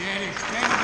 Danny,